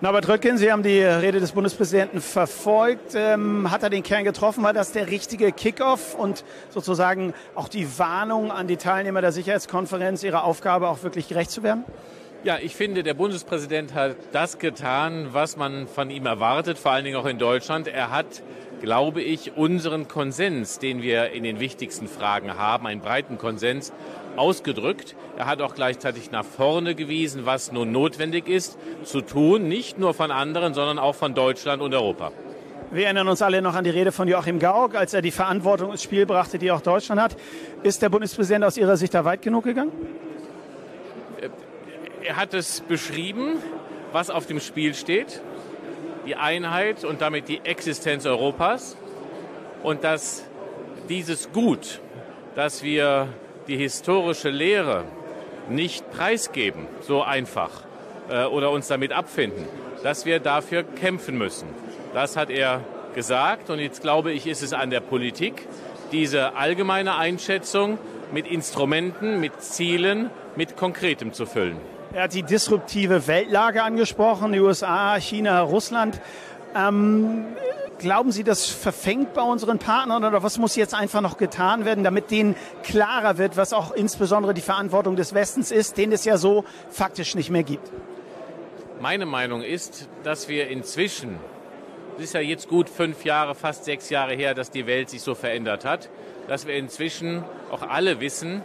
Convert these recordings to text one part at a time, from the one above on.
Norbert Röttgen, Sie haben die Rede des Bundespräsidenten verfolgt. Ähm, hat er den Kern getroffen? War das der richtige Kickoff und sozusagen auch die Warnung an die Teilnehmer der Sicherheitskonferenz, ihrer Aufgabe auch wirklich gerecht zu werden? Ja, ich finde, der Bundespräsident hat das getan, was man von ihm erwartet, vor allen Dingen auch in Deutschland. Er hat, glaube ich, unseren Konsens, den wir in den wichtigsten Fragen haben, einen breiten Konsens, ausgedrückt. Er hat auch gleichzeitig nach vorne gewiesen, was nun notwendig ist zu tun, nicht nur von anderen, sondern auch von Deutschland und Europa. Wir erinnern uns alle noch an die Rede von Joachim Gauck, als er die Verantwortung ins Spiel brachte, die auch Deutschland hat. Ist der Bundespräsident aus Ihrer Sicht da weit genug gegangen? Er hat es beschrieben, was auf dem Spiel steht. Die Einheit und damit die Existenz Europas. Und dass dieses Gut, das wir die historische Lehre nicht preisgeben, so einfach, äh, oder uns damit abfinden, dass wir dafür kämpfen müssen. Das hat er gesagt und jetzt glaube ich, ist es an der Politik, diese allgemeine Einschätzung mit Instrumenten, mit Zielen, mit Konkretem zu füllen. Er hat die disruptive Weltlage angesprochen, die USA, China, Russland. Ähm, Glauben Sie, das verfängt bei unseren Partnern oder was muss jetzt einfach noch getan werden, damit denen klarer wird, was auch insbesondere die Verantwortung des Westens ist, den es ja so faktisch nicht mehr gibt? Meine Meinung ist, dass wir inzwischen, es ist ja jetzt gut fünf Jahre, fast sechs Jahre her, dass die Welt sich so verändert hat, dass wir inzwischen auch alle wissen,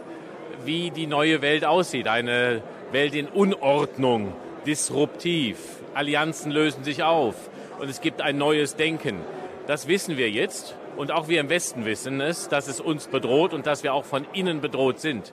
wie die neue Welt aussieht. Eine Welt in Unordnung, disruptiv, Allianzen lösen sich auf und es gibt ein neues Denken. Das wissen wir jetzt und auch wir im Westen wissen es, dass es uns bedroht und dass wir auch von innen bedroht sind.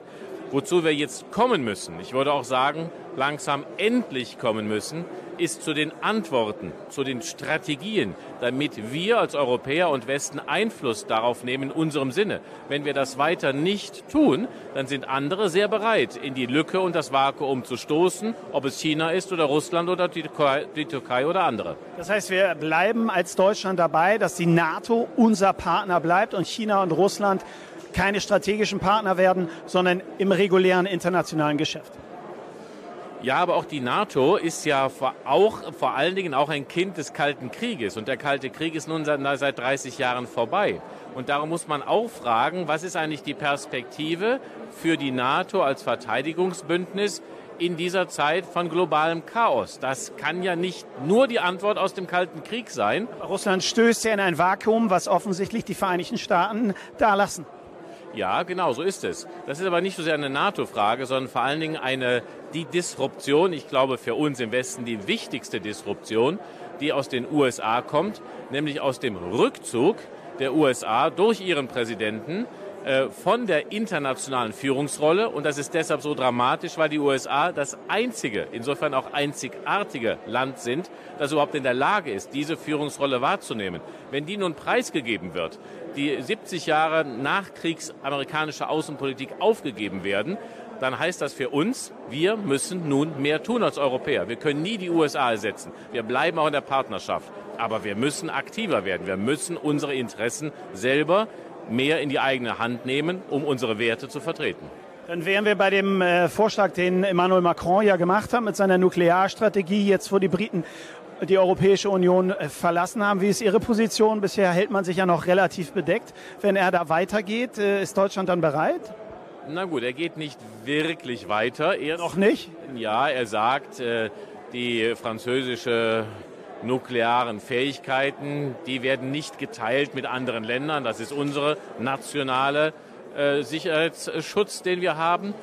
Wozu wir jetzt kommen müssen, ich würde auch sagen, langsam endlich kommen müssen, ist zu den Antworten, zu den Strategien, damit wir als Europäer und Westen Einfluss darauf nehmen in unserem Sinne. Wenn wir das weiter nicht tun, dann sind andere sehr bereit, in die Lücke und das Vakuum zu stoßen, ob es China ist oder Russland oder die Türkei, oder andere. Das heißt, wir bleiben als Deutschland dabei, dass die NATO unser Partner bleibt und China und Russland keine strategischen Partner werden, sondern im regulären internationalen Geschäft. Ja, aber auch die NATO ist ja vor, auch, vor allen Dingen auch ein Kind des Kalten Krieges. Und der Kalte Krieg ist nun seit, seit 30 Jahren vorbei. Und darum muss man auch fragen, was ist eigentlich die Perspektive für die NATO als Verteidigungsbündnis in dieser Zeit von globalem Chaos? Das kann ja nicht nur die Antwort aus dem Kalten Krieg sein. Russland stößt ja in ein Vakuum, was offensichtlich die Vereinigten Staaten da lassen. Ja, genau, so ist es. Das ist aber nicht so sehr eine NATO-Frage, sondern vor allen Dingen eine, die Disruption, ich glaube für uns im Westen die wichtigste Disruption, die aus den USA kommt, nämlich aus dem Rückzug der USA durch ihren Präsidenten von der internationalen Führungsrolle. Und das ist deshalb so dramatisch, weil die USA das einzige, insofern auch einzigartige Land sind, das überhaupt in der Lage ist, diese Führungsrolle wahrzunehmen. Wenn die nun preisgegeben wird, die 70 Jahre nachkriegsamerikanische Außenpolitik aufgegeben werden, dann heißt das für uns, wir müssen nun mehr tun als Europäer. Wir können nie die USA ersetzen. Wir bleiben auch in der Partnerschaft. Aber wir müssen aktiver werden. Wir müssen unsere Interessen selber mehr in die eigene Hand nehmen, um unsere Werte zu vertreten. Dann wären wir bei dem äh, Vorschlag, den Emmanuel Macron ja gemacht hat mit seiner Nuklearstrategie, jetzt wo die Briten die Europäische Union äh, verlassen haben. Wie ist Ihre Position? Bisher hält man sich ja noch relativ bedeckt. Wenn er da weitergeht, äh, ist Deutschland dann bereit? Na gut, er geht nicht wirklich weiter. Er noch nicht? Ja, er sagt, die französische nuklearen Fähigkeiten, die werden nicht geteilt mit anderen Ländern. Das ist unsere nationale äh, Sicherheitsschutz, den wir haben.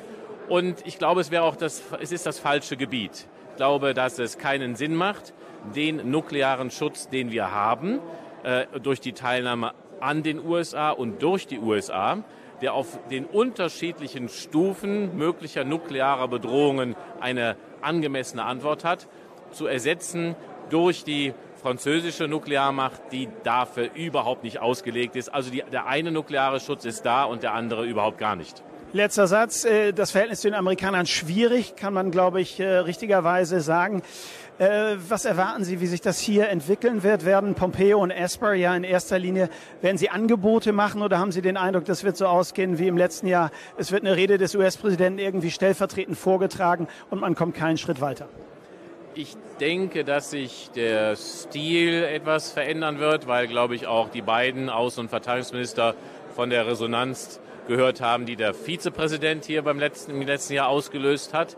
Und ich glaube, es wäre auch das, es ist das falsche Gebiet. Ich glaube, dass es keinen Sinn macht, den nuklearen Schutz, den wir haben, äh, durch die Teilnahme an den USA und durch die USA, der auf den unterschiedlichen Stufen möglicher nuklearer Bedrohungen eine angemessene Antwort hat, zu ersetzen durch die französische Nuklearmacht, die dafür überhaupt nicht ausgelegt ist. Also die, der eine nukleare Schutz ist da und der andere überhaupt gar nicht. Letzter Satz. Äh, das Verhältnis zu den Amerikanern schwierig, kann man, glaube ich, äh, richtigerweise sagen. Äh, was erwarten Sie, wie sich das hier entwickeln wird? Werden Pompeo und Esper ja in erster Linie, werden Sie Angebote machen oder haben Sie den Eindruck, das wird so ausgehen wie im letzten Jahr? Es wird eine Rede des US-Präsidenten irgendwie stellvertretend vorgetragen und man kommt keinen Schritt weiter. Ich denke, dass sich der Stil etwas verändern wird, weil, glaube ich, auch die beiden Außen- und Verteidigungsminister von der Resonanz gehört haben, die der Vizepräsident hier beim letzten, im letzten Jahr ausgelöst hat.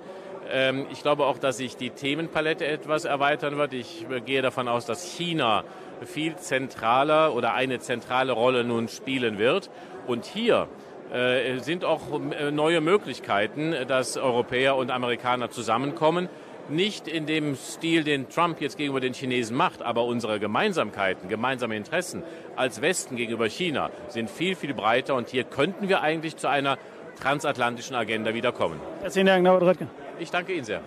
Ähm, ich glaube auch, dass sich die Themenpalette etwas erweitern wird. Ich gehe davon aus, dass China viel zentraler oder eine zentrale Rolle nun spielen wird. Und hier äh, sind auch äh, neue Möglichkeiten, dass Europäer und Amerikaner zusammenkommen. Nicht in dem Stil, den Trump jetzt gegenüber den Chinesen macht, aber unsere Gemeinsamkeiten, gemeinsame Interessen als Westen gegenüber China sind viel, viel breiter und hier könnten wir eigentlich zu einer transatlantischen Agenda wiederkommen. Herzlichen Dank, Norbert Röttgen. Ich danke Ihnen sehr.